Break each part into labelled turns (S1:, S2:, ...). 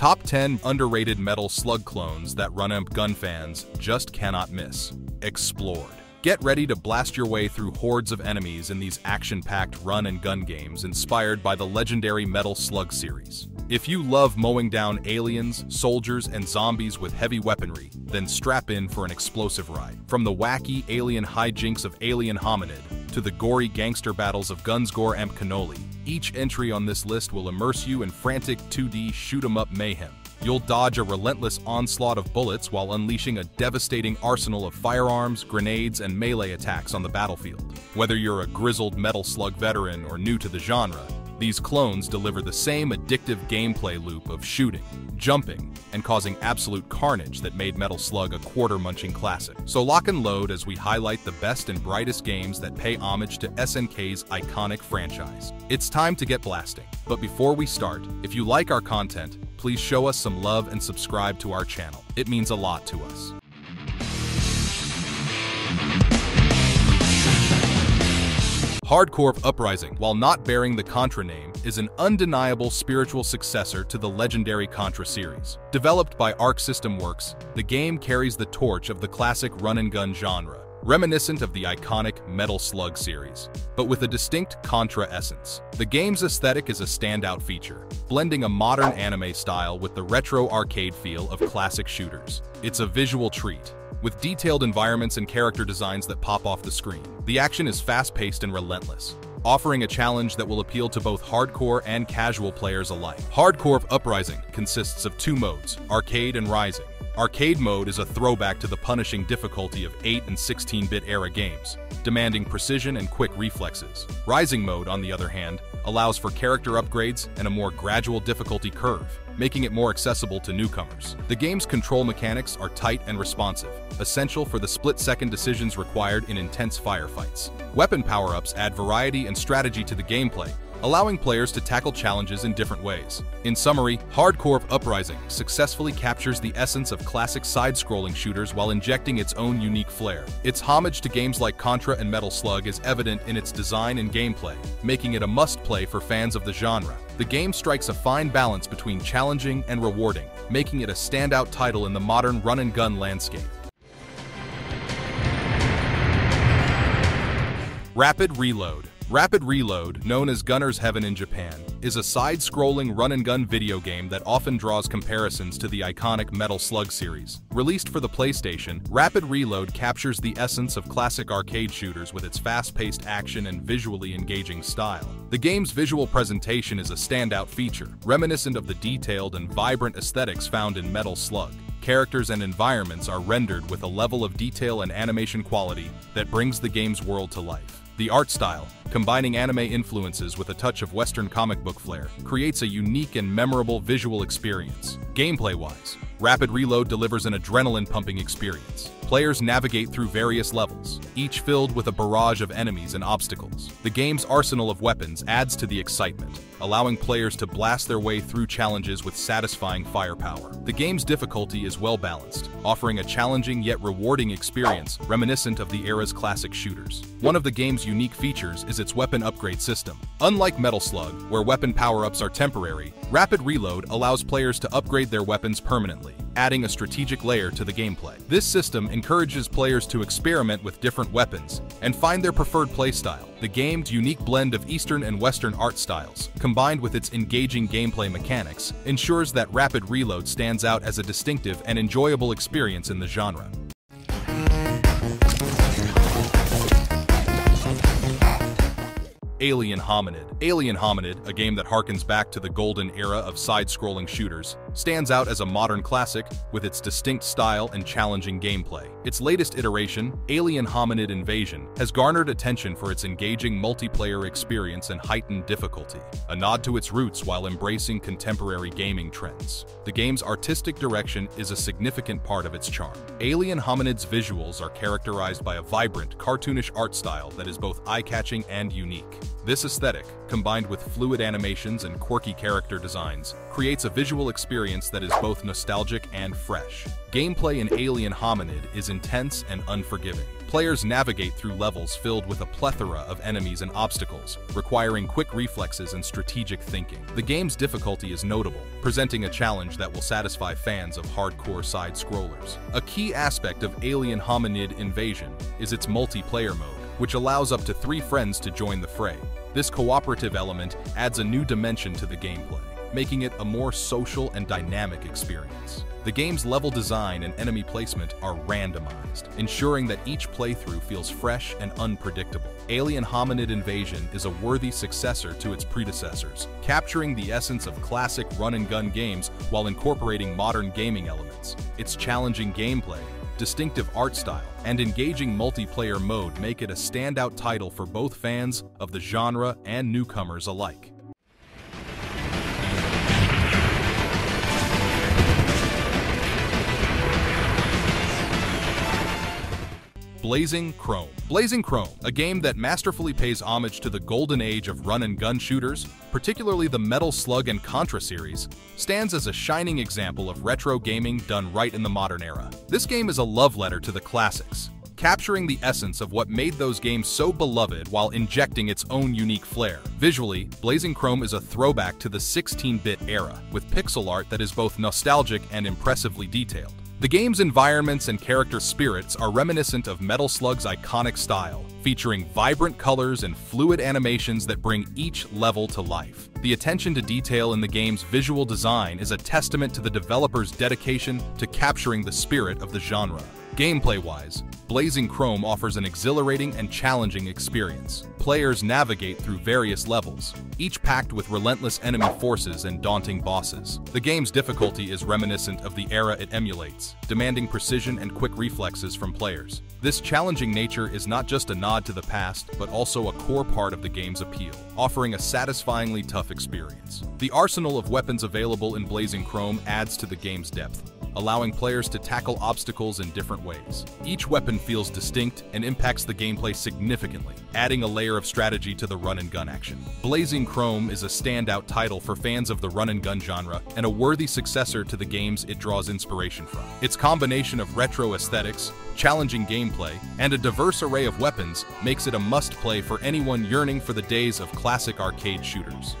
S1: Top 10 underrated Metal Slug clones that Run and gun fans just cannot miss. Explored. Get ready to blast your way through hordes of enemies in these action-packed run and gun games inspired by the legendary Metal Slug series. If you love mowing down aliens, soldiers, and zombies with heavy weaponry, then strap in for an explosive ride. From the wacky alien hijinks of Alien Hominid to the gory gangster battles of Guns Gore and Cannoli, each entry on this list will immerse you in frantic 2D shoot-em-up mayhem. You'll dodge a relentless onslaught of bullets while unleashing a devastating arsenal of firearms, grenades, and melee attacks on the battlefield. Whether you're a grizzled Metal Slug veteran or new to the genre, these clones deliver the same addictive gameplay loop of shooting, jumping, and causing absolute carnage that made Metal Slug a quarter-munching classic. So lock and load as we highlight the best and brightest games that pay homage to SNK's iconic franchise. It's time to get blasting. But before we start, if you like our content, please show us some love and subscribe to our channel. It means a lot to us. Hard Corps Uprising, while not bearing the Contra name, is an undeniable spiritual successor to the legendary Contra series. Developed by Arc System Works, the game carries the torch of the classic run-and-gun genre, reminiscent of the iconic Metal Slug series, but with a distinct Contra essence. The game's aesthetic is a standout feature, blending a modern anime style with the retro arcade feel of classic shooters. It's a visual treat, with detailed environments and character designs that pop off the screen. The action is fast-paced and relentless, offering a challenge that will appeal to both hardcore and casual players alike. Hard Corps Uprising consists of two modes, Arcade and Rising. Arcade mode is a throwback to the punishing difficulty of 8 and 16-bit era games, demanding precision and quick reflexes. Rising mode, on the other hand, allows for character upgrades and a more gradual difficulty curve, making it more accessible to newcomers. The game's control mechanics are tight and responsive, essential for the split-second decisions required in intense firefights. Weapon power-ups add variety and strategy to the gameplay, allowing players to tackle challenges in different ways. In summary, Hard Corps Uprising successfully captures the essence of classic side-scrolling shooters while injecting its own unique flair. Its homage to games like Contra and Metal Slug is evident in its design and gameplay, making it a must-play for fans of the genre. The game strikes a fine balance between challenging and rewarding, making it a standout title in the modern run-and-gun landscape. Rapid Reload Rapid Reload, known as Gunner's Heaven in Japan, is a side-scrolling run-and-gun video game that often draws comparisons to the iconic Metal Slug series. Released for the PlayStation, Rapid Reload captures the essence of classic arcade shooters with its fast-paced action and visually engaging style. The game's visual presentation is a standout feature, reminiscent of the detailed and vibrant aesthetics found in Metal Slug characters and environments are rendered with a level of detail and animation quality that brings the game's world to life. The art style, combining anime influences with a touch of Western comic book flair, creates a unique and memorable visual experience. Gameplay-wise, Rapid Reload delivers an adrenaline-pumping experience. Players navigate through various levels, each filled with a barrage of enemies and obstacles. The game's arsenal of weapons adds to the excitement, allowing players to blast their way through challenges with satisfying firepower. The game's difficulty is well balanced, offering a challenging yet rewarding experience reminiscent of the era's classic shooters. One of the game's unique features is its weapon upgrade system. Unlike Metal Slug, where weapon power-ups are temporary, Rapid Reload allows players to upgrade their weapons permanently, adding a strategic layer to the gameplay. This system encourages players to experiment with different weapons and find their preferred playstyle. The game's unique blend of Eastern and Western art styles, combined with its engaging gameplay mechanics, ensures that Rapid Reload stands out as a distinctive and enjoyable experience in the genre. Alien Hominid. Alien Hominid, a game that harkens back to the golden era of side-scrolling shooters, stands out as a modern classic with its distinct style and challenging gameplay. Its latest iteration, Alien Hominid Invasion, has garnered attention for its engaging multiplayer experience and heightened difficulty, a nod to its roots while embracing contemporary gaming trends. The game's artistic direction is a significant part of its charm. Alien Hominid's visuals are characterized by a vibrant, cartoonish art style that is both eye-catching and unique. This aesthetic, combined with fluid animations and quirky character designs, creates a visual experience that is both nostalgic and fresh. Gameplay in Alien Hominid is intense and unforgiving. players navigate through levels filled with a plethora of enemies and obstacles, requiring quick reflexes and strategic thinking. The game's difficulty is notable, presenting a challenge that will satisfy fans of hardcore side-scrollers. A key aspect of Alien Hominid Invasion is its multiplayer mode, which allows up to three friends to join the fray. This cooperative element adds a new dimension to the gameplay, making it a more social and dynamic experience. The game's level design and enemy placement are randomized, ensuring that each playthrough feels fresh and unpredictable. Alien Hominid Invasion is a worthy successor to its predecessors, capturing the essence of classic run-and-gun games while incorporating modern gaming elements. Its challenging gameplay, distinctive art style, and engaging multiplayer mode make it a standout title for both fans of the genre and newcomers alike. Blazing Chrome. Blazing Chrome, a game that masterfully pays homage to the golden age of run-and-gun shooters, particularly the Metal Slug and Contra series, stands as a shining example of retro gaming done right in the modern era. This game is a love letter to the classics, capturing the essence of what made those games so beloved while injecting its own unique flair. Visually, Blazing Chrome is a throwback to the 16-bit era, with pixel art that is both nostalgic and impressively detailed. The game's environments and character sprites are reminiscent of Metal Slug's iconic style, featuring vibrant colors and fluid animations that bring each level to life. The attention to detail in the game's visual design is a testament to the developer's dedication to capturing the spirit of the genre. Gameplay-wise, Blazing Chrome offers an exhilarating and challenging experience. Players navigate through various levels, each packed with relentless enemy forces and daunting bosses. The game's difficulty is reminiscent of the era it emulates, demanding precision and quick reflexes from players. This challenging nature is not just a nod to the past, but also a core part of the game's appeal, offering a satisfyingly tough experience. The arsenal of weapons available in Blazing Chrome adds to the game's depth, allowing players to tackle obstacles in different ways. Each weapon feels distinct and impacts the gameplay significantly, adding a layer of strategy to the run-and-gun action. Blazing Chrome is a standout title for fans of the run-and-gun genre and a worthy successor to the games it draws inspiration from. Its combination of retro aesthetics, challenging gameplay, and a diverse array of weapons makes it a must-play for anyone yearning for the days of classic arcade shooters.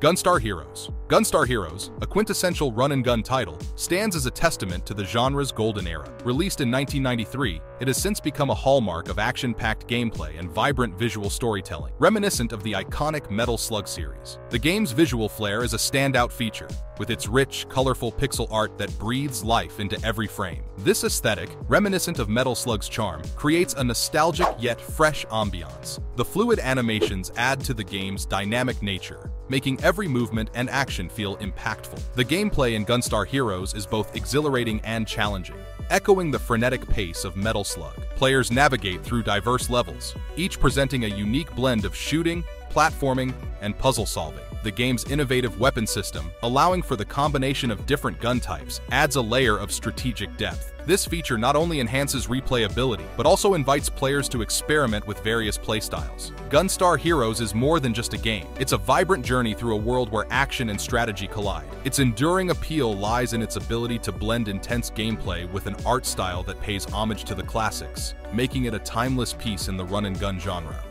S1: Gunstar Heroes. Gunstar Heroes, a quintessential run-and-gun title, stands as a testament to the genre's golden era. Released in 1993, it has since become a hallmark of action-packed gameplay and vibrant visual storytelling, reminiscent of the iconic Metal Slug series. The game's visual flair is a standout feature, with its rich, colorful pixel art that breathes life into every frame. This aesthetic, reminiscent of Metal Slug's charm, creates a nostalgic yet fresh ambiance. The fluid animations add to the game's dynamic nature, making every movement and action feel impactful. The gameplay in Gunstar Heroes is both exhilarating and challenging, echoing the frenetic pace of Metal Slug. Players navigate through diverse levels, each presenting a unique blend of shooting, platforming, and puzzle solving. The game's innovative weapon system, allowing for the combination of different gun types, adds a layer of strategic depth. This feature not only enhances replayability, but also invites players to experiment with various playstyles. Gunstar Heroes is more than just a game. It's a vibrant journey through a world where action and strategy collide. Its enduring appeal lies in its ability to blend intense gameplay with an art style that pays homage to the classics, making it a timeless piece in the run-and-gun genre.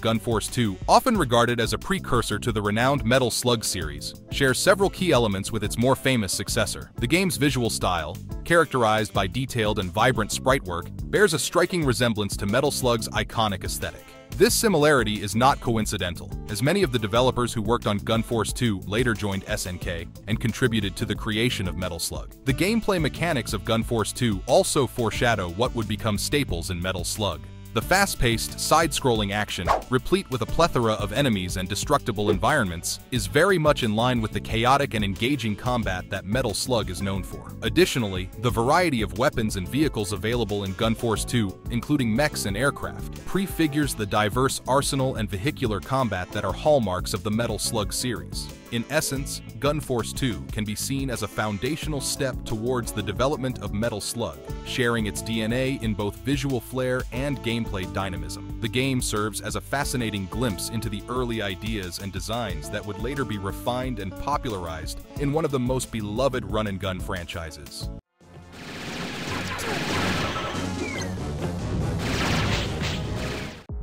S1: Gunforce 2, often regarded as a precursor to the renowned Metal Slug series, shares several key elements with its more famous successor. The game's visual style, characterized by detailed and vibrant sprite work, bears a striking resemblance to Metal Slug's iconic aesthetic. This similarity is not coincidental, as many of the developers who worked on Gunforce 2 later joined SNK and contributed to the creation of Metal Slug. The gameplay mechanics of Gunforce 2 also foreshadow what would become staples in Metal Slug. The fast-paced, side-scrolling action, replete with a plethora of enemies and destructible environments, is very much in line with the chaotic and engaging combat that Metal Slug is known for. Additionally, the variety of weapons and vehicles available in Gunforce 2, including mechs and aircraft, prefigures the diverse arsenal and vehicular combat that are hallmarks of the Metal Slug series. In essence, Gun Force 2 can be seen as a foundational step towards the development of Metal Slug, sharing its DNA in both visual flair and gameplay dynamism. The game serves as a fascinating glimpse into the early ideas and designs that would later be refined and popularized in one of the most beloved run-and-gun franchises.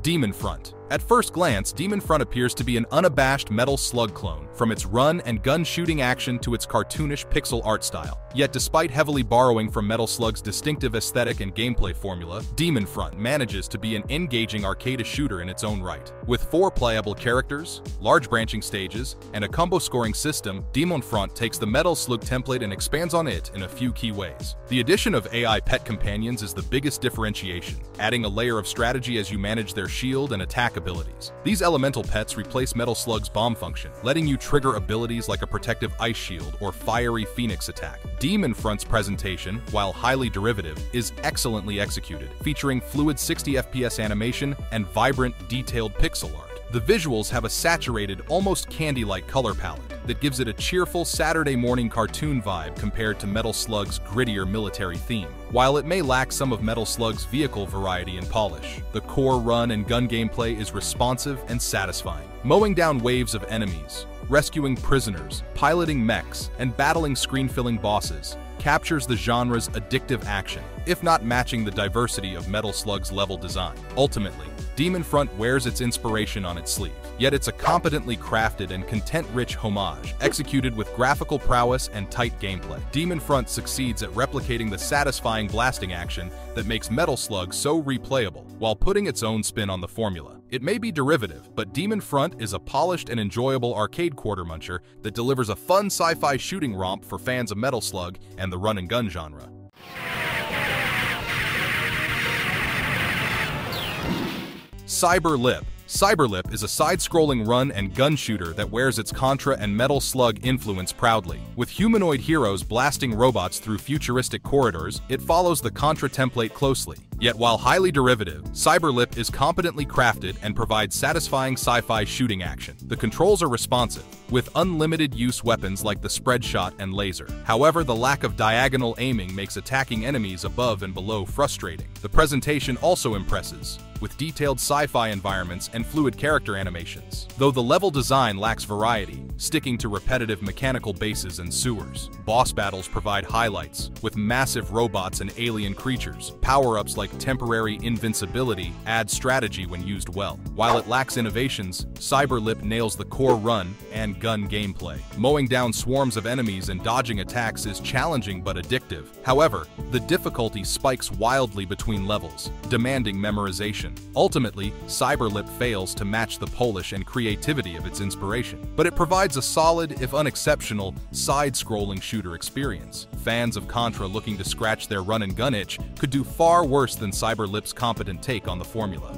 S1: Demon Front at first glance, Demon Front appears to be an unabashed Metal Slug clone, from its run and gun shooting action to its cartoonish pixel art style. Yet despite heavily borrowing from Metal Slug's distinctive aesthetic and gameplay formula, Demon Front manages to be an engaging arcade shooter in its own right. With four playable characters, large branching stages, and a combo scoring system, Demon Front takes the Metal Slug template and expands on it in a few key ways. The addition of AI pet companions is the biggest differentiation, adding a layer of strategy as you manage their shield and attack abilities. These elemental pets replace Metal Slug's bomb function, letting you trigger abilities like a protective ice shield or fiery phoenix attack. Demon Front's presentation, while highly derivative, is excellently executed, featuring fluid 60 FPS animation and vibrant, detailed pixel art. The visuals have a saturated, almost candy-like color palette that gives it a cheerful Saturday morning cartoon vibe compared to Metal Slug's grittier military theme. While it may lack some of Metal Slug's vehicle variety and polish, the core run and gun gameplay is responsive and satisfying. Mowing down waves of enemies, rescuing prisoners, piloting mechs, and battling screen-filling bosses captures the genre's addictive action, if not matching the diversity of Metal Slug's level design. Ultimately, Demon Front wears its inspiration on its sleeve, yet it's a competently crafted and content-rich homage, executed with graphical prowess and tight gameplay. Demon Front succeeds at replicating the satisfying blasting action that makes Metal Slug so replayable, while putting its own spin on the formula. It may be derivative, but Demon Front is a polished and enjoyable arcade quarter muncher that delivers a fun sci-fi shooting romp for fans of Metal Slug and the run-and-gun genre. Cyberlip. Cyberlip is a side-scrolling run and gun shooter that wears its Contra and Metal Slug influence proudly. With humanoid heroes blasting robots through futuristic corridors, it follows the Contra template closely. Yet while highly derivative, Cyberlip is competently crafted and provides satisfying sci-fi shooting action. The controls are responsive, with unlimited use weapons like the spread shot and laser. However, the lack of diagonal aiming makes attacking enemies above and below frustrating. The presentation also impresses, with detailed sci-fi environments and fluid character animations. Though the level design lacks variety, sticking to repetitive mechanical bases and sewers. Boss battles provide highlights, with massive robots and alien creatures. Power-ups like temporary invincibility add strategy when used well. While it lacks innovations, Cyberlip nails the core run and gun gameplay. Mowing down swarms of enemies and dodging attacks is challenging but addictive. However, the difficulty spikes wildly between levels, demanding memorization. Ultimately, Cyberlip fails to match the polish and creativity of its inspiration, but it provides a solid, if unexceptional, side-scrolling shooter experience. Fans of Contra looking to scratch their run-and-gun itch could do far worse than Cyberlip's competent take on the formula.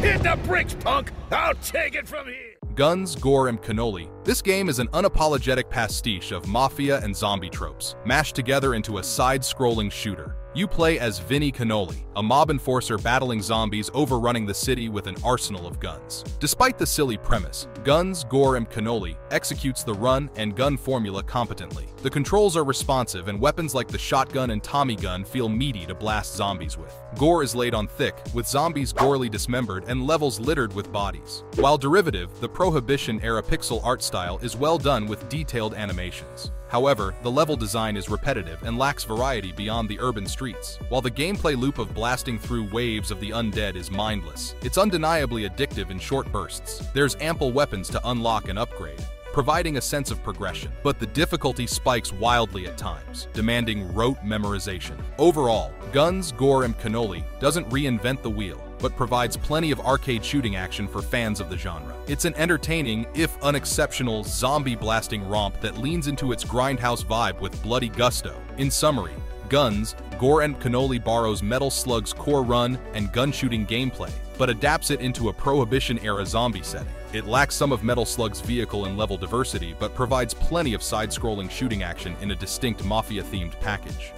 S2: Hit the bricks, punk! I'll take it from here!
S1: Guns, gore, and cannoli. This game is an unapologetic pastiche of mafia and zombie tropes, mashed together into a side-scrolling shooter. You play as Vinnie Cannoli, a mob enforcer battling zombies overrunning the city with an arsenal of guns. Despite the silly premise, Guns, Gore, and Cannoli executes the run and gun formula competently. The controls are responsive and weapons like the shotgun and Tommy gun feel meaty to blast zombies with. Gore is laid on thick, with zombies gorely dismembered and levels littered with bodies. While derivative, the Prohibition-era pixel art style is well done with detailed animations. However, the level design is repetitive and lacks variety beyond the urban streets. While the gameplay loop of blasting through waves of the undead is mindless, it's undeniably addictive in short bursts. There's ample weapons to unlock and upgrade, providing a sense of progression. But the difficulty spikes wildly at times, demanding rote memorization. Overall, Guns, Gore, and Cannoli doesn't reinvent the wheel, but provides plenty of arcade shooting action for fans of the genre. It's an entertaining, if unexceptional, zombie blasting romp that leans into its grindhouse vibe with bloody gusto. In summary, Guns, Gore and Cannoli borrows Metal Slug's core run and gun shooting gameplay, but adapts it into a Prohibition-era zombie setting. It lacks some of Metal Slug's vehicle and level diversity, but provides plenty of side-scrolling shooting action in a distinct Mafia-themed package.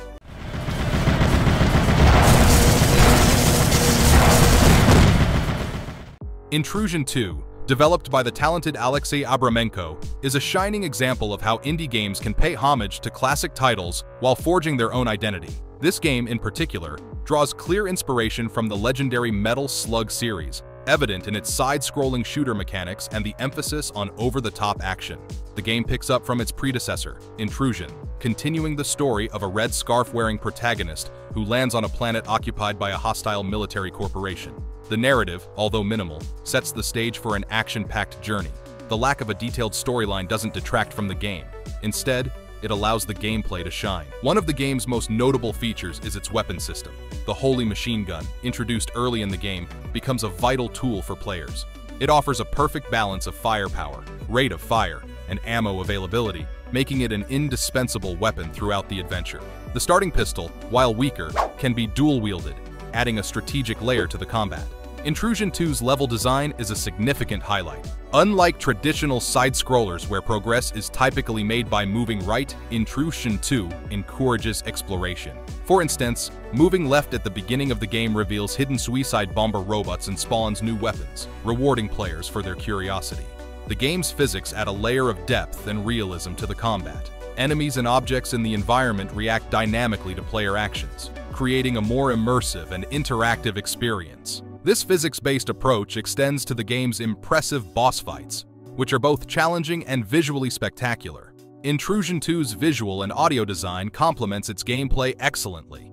S1: Intrusion 2, developed by the talented Alexei Abramenko, is a shining example of how indie games can pay homage to classic titles while forging their own identity. This game, in particular, draws clear inspiration from the legendary Metal Slug series, evident in its side-scrolling shooter mechanics and the emphasis on over-the-top action. The game picks up from its predecessor, Intrusion, continuing the story of a red scarf-wearing protagonist who lands on a planet occupied by a hostile military corporation. The narrative, although minimal, sets the stage for an action-packed journey. The lack of a detailed storyline doesn't detract from the game. Instead, it allows the gameplay to shine. One of the game's most notable features is its weapon system. The Holy Machine Gun, introduced early in the game, becomes a vital tool for players. It offers a perfect balance of firepower, rate of fire, and ammo availability, making it an indispensable weapon throughout the adventure. The starting pistol, while weaker, can be dual-wielded, adding a strategic layer to the combat. Intrusion 2's level design is a significant highlight. Unlike traditional side-scrollers where progress is typically made by moving right, Intrusion 2 encourages exploration. For instance, moving left at the beginning of the game reveals hidden suicide bomber robots and spawns new weapons, rewarding players for their curiosity. The game's physics add a layer of depth and realism to the combat. Enemies and objects in the environment react dynamically to player actions, creating a more immersive and interactive experience. This physics-based approach extends to the game's impressive boss fights, which are both challenging and visually spectacular. Intrusion 2's visual and audio design complements its gameplay excellently.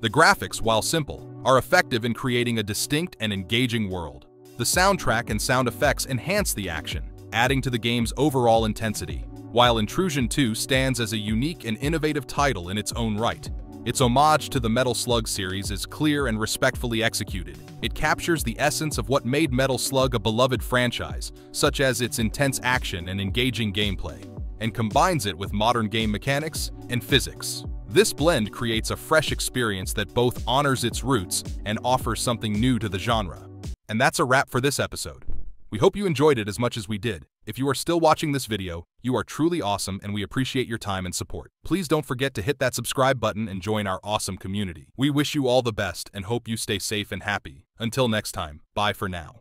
S1: The graphics, while simple, are effective in creating a distinct and engaging world. The soundtrack and sound effects enhance the action, adding to the game's overall intensity. While Intrusion 2 stands as a unique and innovative title in its own right, its homage to the Metal Slug series is clear and respectfully executed. It captures the essence of what made Metal Slug a beloved franchise, such as its intense action and engaging gameplay, and combines it with modern game mechanics and physics. This blend creates a fresh experience that both honors its roots and offers something new to the genre. And that's a wrap for this episode. We hope you enjoyed it as much as we did. If you are still watching this video, you are truly awesome and we appreciate your time and support. Please don't forget to hit that subscribe button and join our awesome community. We wish you all the best and hope you stay safe and happy. Until next time, bye for now.